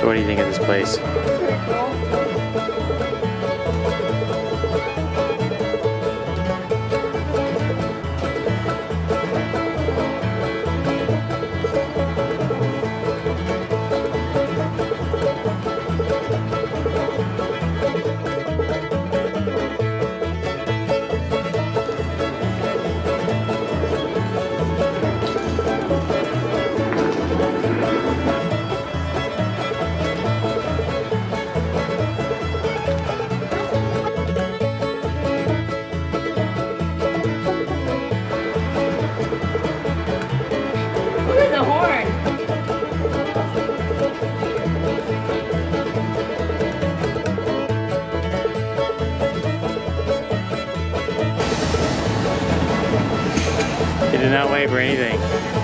So what do you think of this place? did not wait for anything.